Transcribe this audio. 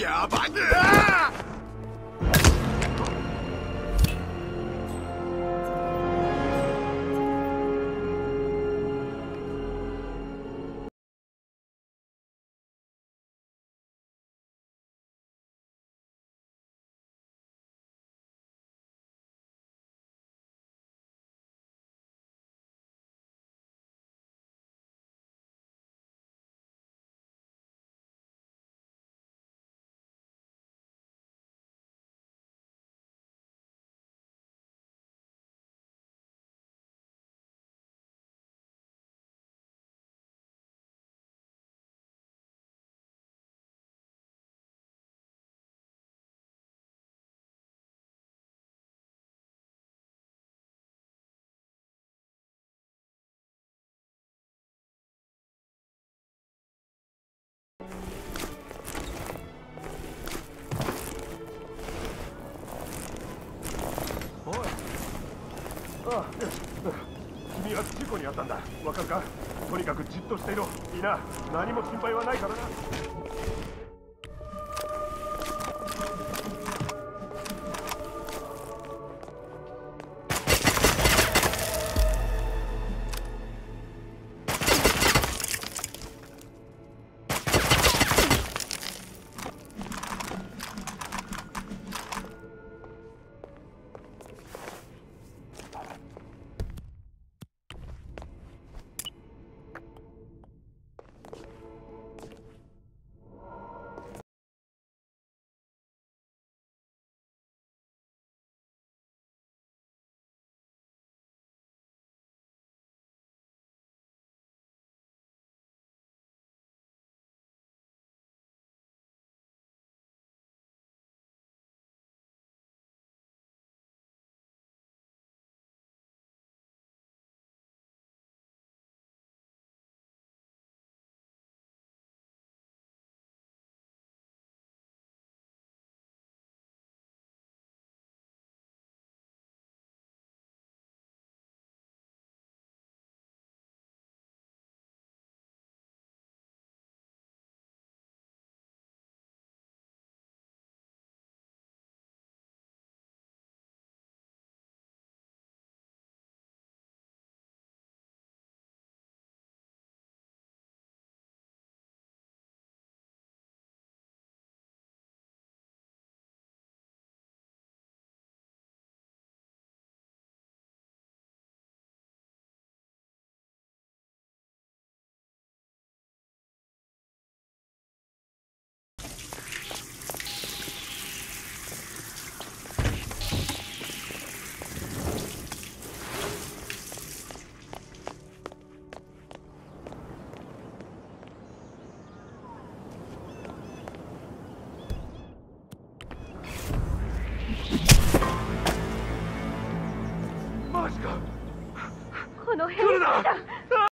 やばぐ 君は事故に遭ったんだ。わかるか？とにかくじっとしていろ。いいな。何も心配はないからな。マジかこの来るな兵士だ